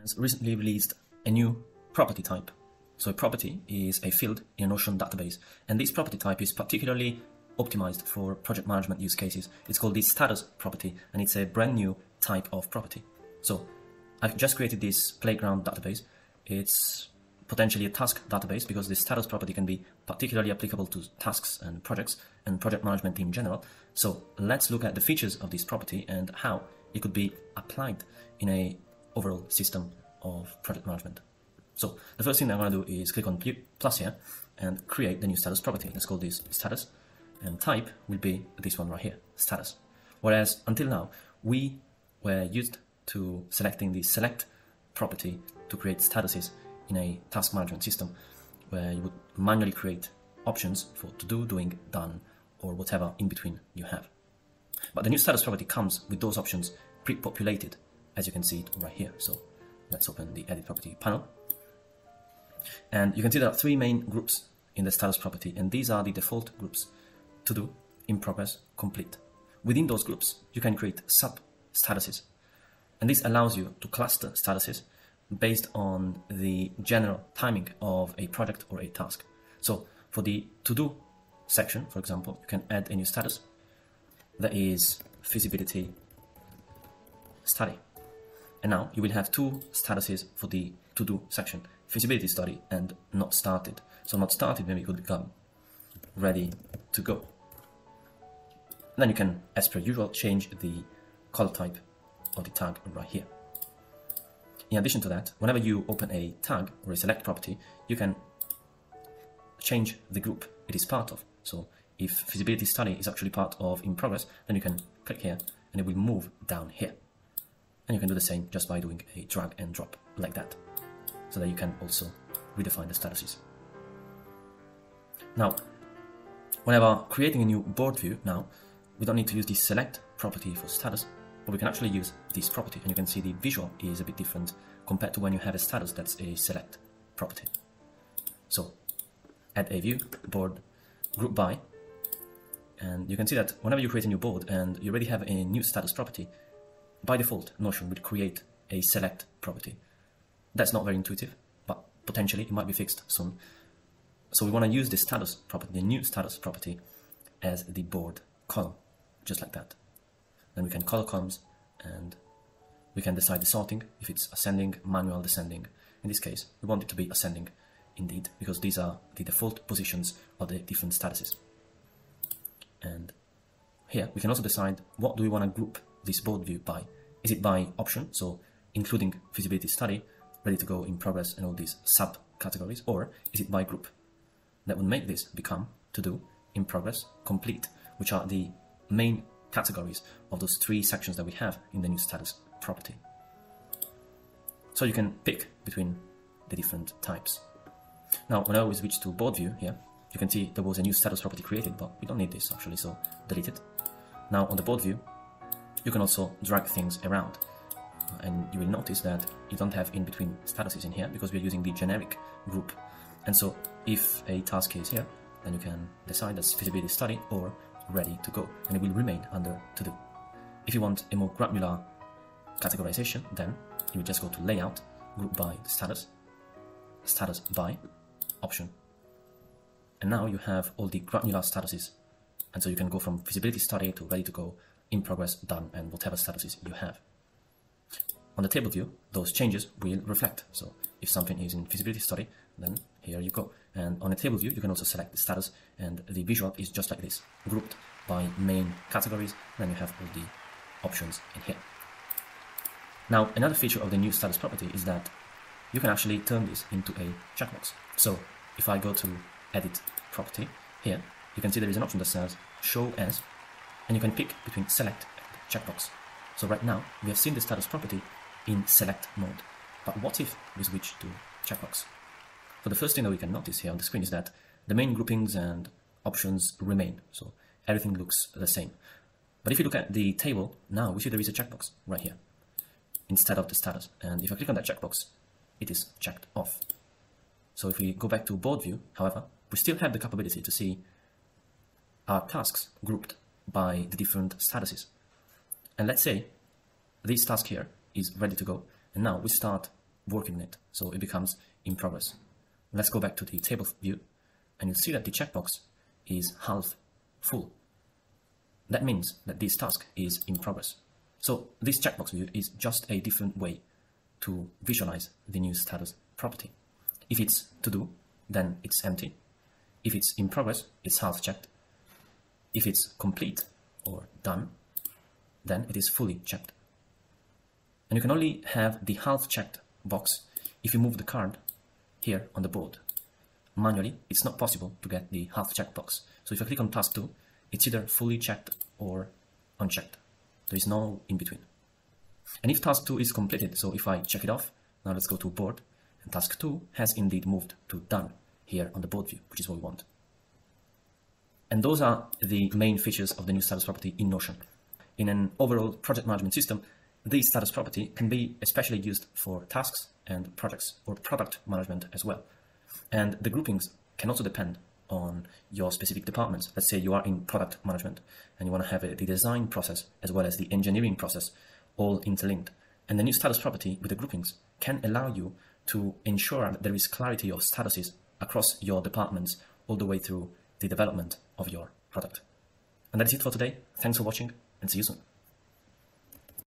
has recently released a new property type. So a property is a field in a Notion database, and this property type is particularly optimized for project management use cases. It's called the status property, and it's a brand new type of property. So I've just created this playground database. It's potentially a task database because the status property can be particularly applicable to tasks and projects and project management in general. So let's look at the features of this property and how it could be applied in a overall system of project management. So the first thing I'm going to do is click on plus here and create the new status property. Let's call this status and type will be this one right here, status. Whereas until now, we were used to selecting the select property to create statuses in a task management system where you would manually create options for to do, doing, done, or whatever in between you have. But the new status property comes with those options pre-populated as you can see it right here. So let's open the edit property panel. And you can see there are three main groups in the status property, and these are the default groups to do, in progress, complete. Within those groups, you can create sub statuses. And this allows you to cluster statuses based on the general timing of a project or a task. So for the to do section, for example, you can add a new status that is feasibility study. And now you will have two statuses for the to do section feasibility study and not started. So not started maybe could become ready to go. Then you can, as per usual, change the color type of the tag right here. In addition to that, whenever you open a tag or a select property, you can change the group it is part of. So if feasibility study is actually part of in progress, then you can click here and it will move down here. And you can do the same just by doing a drag and drop like that, so that you can also redefine the statuses. Now, whenever creating a new board view now, we don't need to use the select property for status, but we can actually use this property and you can see the visual is a bit different compared to when you have a status that's a select property. So add a view, board, group by, and you can see that whenever you create a new board and you already have a new status property, by default, Notion will create a select property. That's not very intuitive, but potentially it might be fixed soon. So we want to use the status property, the new status property, as the board column, just like that. Then we can color columns and we can decide the sorting, if it's ascending, manual, descending. In this case, we want it to be ascending indeed, because these are the default positions of the different statuses. And here we can also decide what do we want to group this board view by? Is it by option, so including feasibility study, ready to go in progress and all these subcategories, or is it by group? That would make this become to do, in progress, complete, which are the main categories of those three sections that we have in the new status property. So you can pick between the different types. Now, when I switch to board view here, you can see there was a new status property created, but we don't need this actually, so delete it. Now on the board view, you can also drag things around. Uh, and you will notice that you don't have in-between statuses in here because we're using the generic group. And so if a task is here, then you can decide as feasibility study or ready to go, and it will remain under to do. If you want a more granular categorization, then you just go to layout, group by status, status by option. And now you have all the granular statuses. And so you can go from feasibility study to ready to go in progress, done, and whatever statuses you have. On the table view, those changes will reflect. So if something is in feasibility study, then here you go. And on the table view, you can also select the status, and the visual is just like this, grouped by main categories. Then you have all the options in here. Now, another feature of the new status property is that you can actually turn this into a checkbox. So if I go to edit property here, you can see there is an option that says show as and you can pick between select and checkbox. So right now, we have seen the status property in select mode. But what if we switch to checkbox? So the first thing that we can notice here on the screen is that the main groupings and options remain. So everything looks the same. But if you look at the table, now we see there is a checkbox right here instead of the status. And if I click on that checkbox, it is checked off. So if we go back to board view, however, we still have the capability to see our tasks grouped by the different statuses. And let's say this task here is ready to go. And now we start working on it, so it becomes in progress. Let's go back to the table view, and you'll see that the checkbox is half full. That means that this task is in progress. So this checkbox view is just a different way to visualize the new status property. If it's to do, then it's empty. If it's in progress, it's half checked. If it's complete or done, then it is fully checked. And you can only have the half checked box if you move the card here on the board. Manually, it's not possible to get the half checked box. So if I click on task 2, it's either fully checked or unchecked. There is no in between. And if task 2 is completed, so if I check it off, now let's go to board, and task 2 has indeed moved to done here on the board view, which is what we want. And those are the main features of the new status property in Notion. In an overall project management system, this status property can be especially used for tasks and projects or product management as well. And the groupings can also depend on your specific departments. Let's say you are in product management and you want to have the design process as well as the engineering process all interlinked. And the new status property with the groupings can allow you to ensure that there is clarity of statuses across your departments all the way through the development of your product. And that is it for today. Thanks for watching and see you soon.